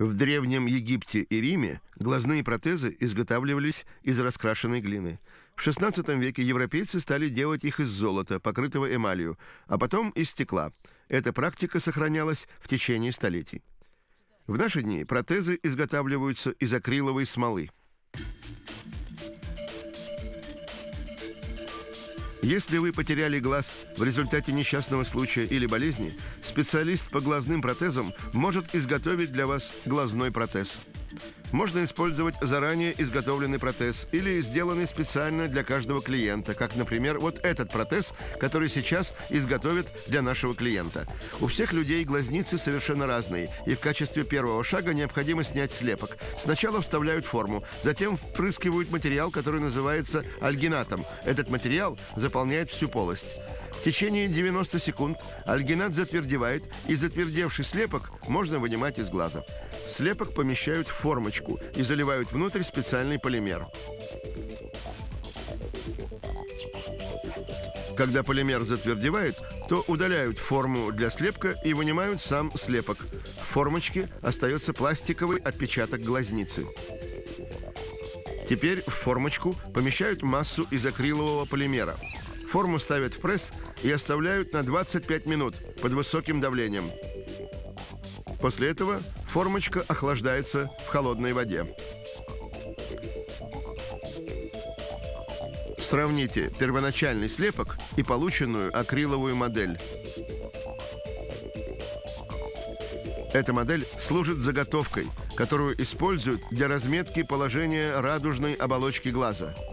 В Древнем Египте и Риме глазные протезы изготавливались из раскрашенной глины. В XVI веке европейцы стали делать их из золота, покрытого эмалью, а потом из стекла. Эта практика сохранялась в течение столетий. В наши дни протезы изготавливаются из акриловой смолы. Если вы потеряли глаз в результате несчастного случая или болезни, специалист по глазным протезам может изготовить для вас глазной протез. Можно использовать заранее изготовленный протез или сделанный специально для каждого клиента, как, например, вот этот протез, который сейчас изготовят для нашего клиента. У всех людей глазницы совершенно разные, и в качестве первого шага необходимо снять слепок. Сначала вставляют форму, затем впрыскивают материал, который называется альгинатом. Этот материал заполняет всю полость. В течение 90 секунд альгинат затвердевает, и затвердевший слепок можно вынимать из глаза. Слепок помещают в формочку и заливают внутрь специальный полимер. Когда полимер затвердевает, то удаляют форму для слепка и вынимают сам слепок. В формочке остается пластиковый отпечаток глазницы. Теперь в формочку помещают массу из акрилового полимера. Форму ставят в пресс и оставляют на 25 минут под высоким давлением. После этого формочка охлаждается в холодной воде. Сравните первоначальный слепок и полученную акриловую модель. Эта модель служит заготовкой, которую используют для разметки положения радужной оболочки глаза –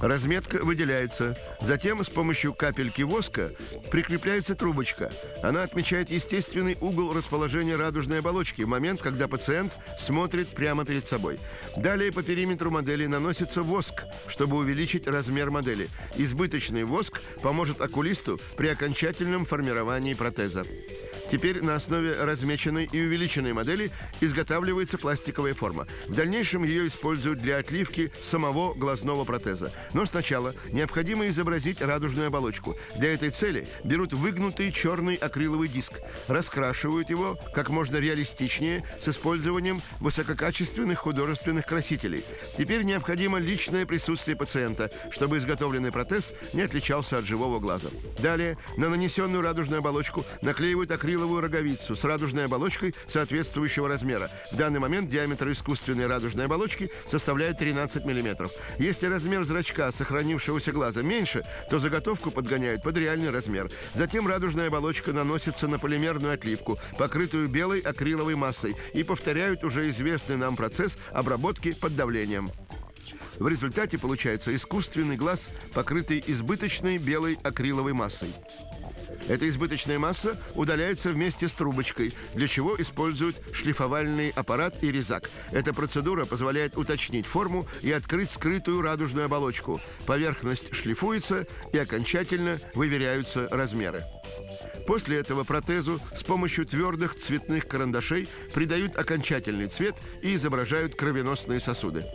Разметка выделяется. Затем с помощью капельки воска прикрепляется трубочка. Она отмечает естественный угол расположения радужной оболочки в момент, когда пациент смотрит прямо перед собой. Далее по периметру модели наносится воск, чтобы увеличить размер модели. Избыточный воск поможет окулисту при окончательном формировании протеза. Теперь на основе размеченной и увеличенной модели изготавливается пластиковая форма. В дальнейшем ее используют для отливки самого глазного протеза. Но сначала необходимо изобразить радужную оболочку. Для этой цели берут выгнутый черный акриловый диск, раскрашивают его как можно реалистичнее с использованием высококачественных художественных красителей. Теперь необходимо личное присутствие пациента, чтобы изготовленный протез не отличался от живого глаза. Далее на нанесенную радужную оболочку наклеивают акриловый акриловую роговицу с радужной оболочкой соответствующего размера. В данный момент диаметр искусственной радужной оболочки составляет 13 мм. Если размер зрачка сохранившегося глаза меньше, то заготовку подгоняют под реальный размер. Затем радужная оболочка наносится на полимерную отливку, покрытую белой акриловой массой, и повторяют уже известный нам процесс обработки под давлением. В результате получается искусственный глаз, покрытый избыточной белой акриловой массой. Эта избыточная масса удаляется вместе с трубочкой, для чего используют шлифовальный аппарат и резак. Эта процедура позволяет уточнить форму и открыть скрытую радужную оболочку. Поверхность шлифуется и окончательно выверяются размеры. После этого протезу с помощью твердых цветных карандашей придают окончательный цвет и изображают кровеносные сосуды.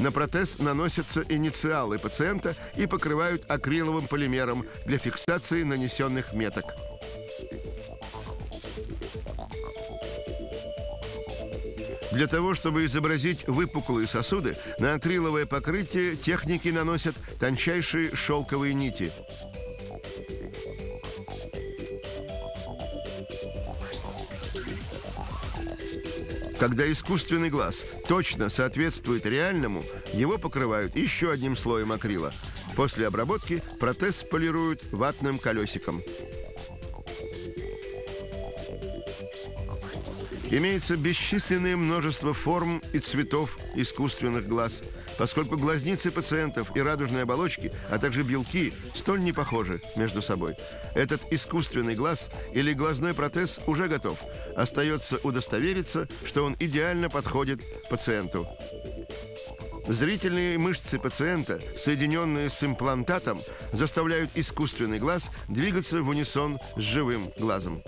На протез наносятся инициалы пациента и покрывают акриловым полимером для фиксации нанесенных меток. Для того, чтобы изобразить выпуклые сосуды, на акриловое покрытие техники наносят тончайшие шелковые нити – Когда искусственный глаз точно соответствует реальному, его покрывают еще одним слоем акрила. После обработки протез полируют ватным колесиком. Имеется бесчисленное множество форм и цветов искусственных глаз, поскольку глазницы пациентов и радужные оболочки, а также белки столь не похожи между собой. Этот искусственный глаз или глазной протез уже готов. Остается удостовериться, что он идеально подходит пациенту. Зрительные мышцы пациента, соединенные с имплантатом, заставляют искусственный глаз двигаться в унисон с живым глазом.